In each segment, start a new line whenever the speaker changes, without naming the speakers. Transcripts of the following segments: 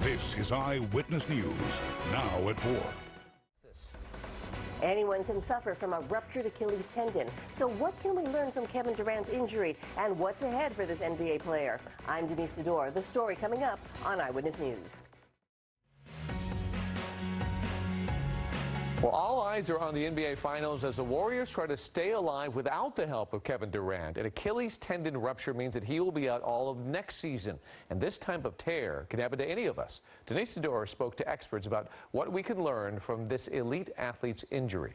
This is Eyewitness News, now at 4.
Anyone can suffer from a ruptured Achilles tendon. So what can we learn from Kevin Durant's injury and what's ahead for this NBA player? I'm Denise Dador. The story coming up on Eyewitness News.
Well, all eyes are on the NBA Finals as the Warriors try to stay alive without the help of Kevin Durant. An Achilles tendon rupture means that he will be out all of next season. And this type of tear can happen to any of us. Denise Dador spoke to experts about what we can learn from this elite athlete's injury.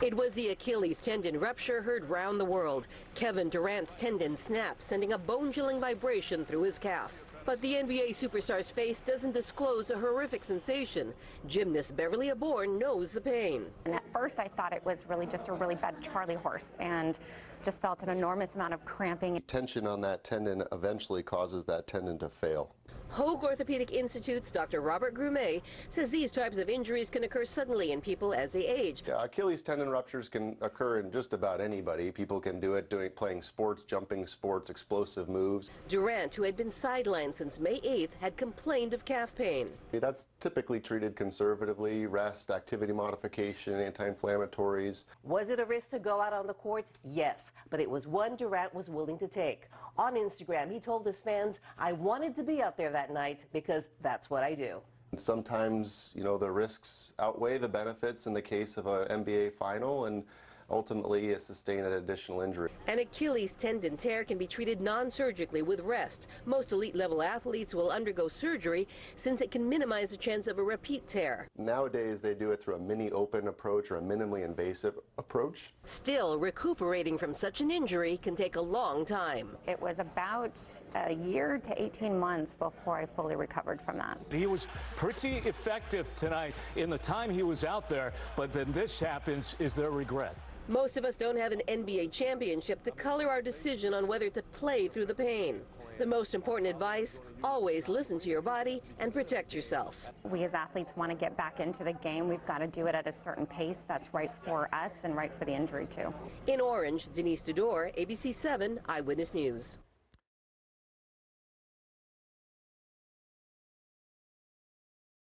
It was the Achilles tendon rupture heard round the world. Kevin Durant's tendon snapped, sending a bone-chilling vibration through his calf. But the NBA superstar's face doesn't disclose a horrific sensation. Gymnast Beverly Aborn knows the pain.
And at first I thought it was really just a really bad Charlie horse and just felt an enormous amount of cramping.
Tension on that tendon eventually causes that tendon to fail.
Hoag Orthopedic Institute's Dr. Robert Grumet says these types of injuries can occur suddenly in people as they age.
Yeah, Achilles tendon ruptures can occur in just about anybody. People can do it doing playing sports, jumping sports, explosive moves.
Durant, who had been sidelined since May 8th, had complained of calf pain.
That's typically treated conservatively, rest, activity modification, anti-inflammatories.
Was it a risk to go out on the court? Yes, but it was one Durant was willing to take. On Instagram, he told his fans, I wanted to be out there that night because that's what I do.
Sometimes, you know, the risks outweigh the benefits in the case of an NBA final, and ultimately sustain an additional injury.
An Achilles tendon tear can be treated non-surgically with rest. Most elite level athletes will undergo surgery since it can minimize the chance of a repeat tear.
Nowadays they do it through a mini open approach or a minimally invasive approach.
Still, recuperating from such an injury can take a long time.
It was about a year to 18 months before I fully recovered from that.
He was pretty effective tonight in the time he was out there, but then this happens. Is there regret?
Most of us don't have an NBA championship to color our decision on whether to play through the pain. The most important advice, always listen to your body and protect yourself.
We as athletes want to get back into the game. We've got to do it at a certain pace that's right for us and right for the injury too.
In Orange, Denise Dador, ABC 7 Eyewitness News.